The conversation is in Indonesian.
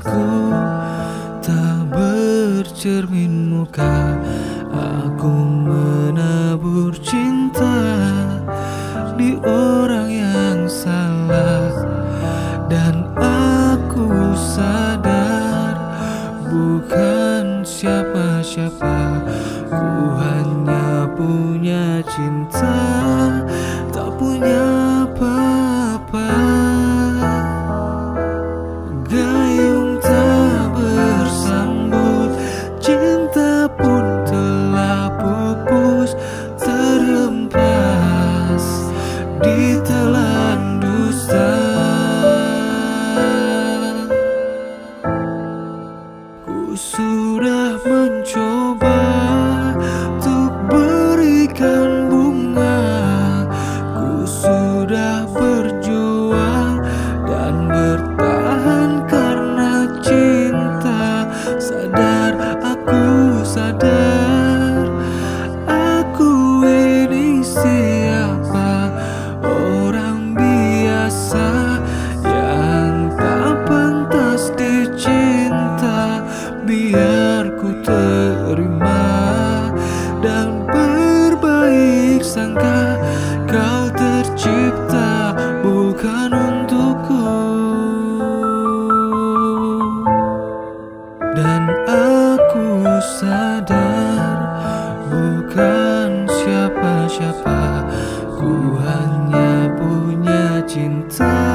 aku tak bercermin muka Aku menabur cinta di orang yang salah. Dan aku sadar bukan siapa-siapa Ku hanya punya cinta. Di telan dusta. Ku sudah mencoba Biar ku terima Dan berbaik sangka Kau tercipta bukan untukku. Dan aku sadar bukan siapa-siapa Ku hanya punya cinta